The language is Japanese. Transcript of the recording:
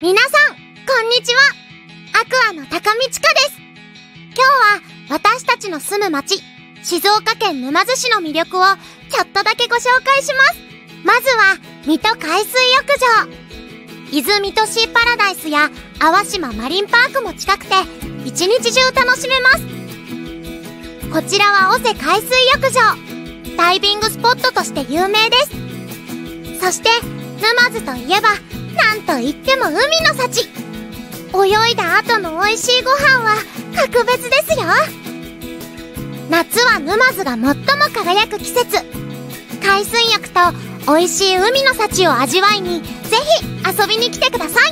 皆さん、こんにちは。アクアの高道香です。今日は私たちの住む町、静岡県沼津市の魅力をちょっとだけご紹介します。まずは、水戸海水浴場。伊豆水戸シーパラダイスや淡島マリンパークも近くて、一日中楽しめます。こちらは尾瀬海水浴場。ダイビングスポットとして有名です。そして、沼津といえば、んといっても海の幸。泳いだ後の美味しいご飯は格別ですよ。夏は沼津が最も輝く季節。海水浴と美味しい海の幸を味わいにぜひ遊びに来てください。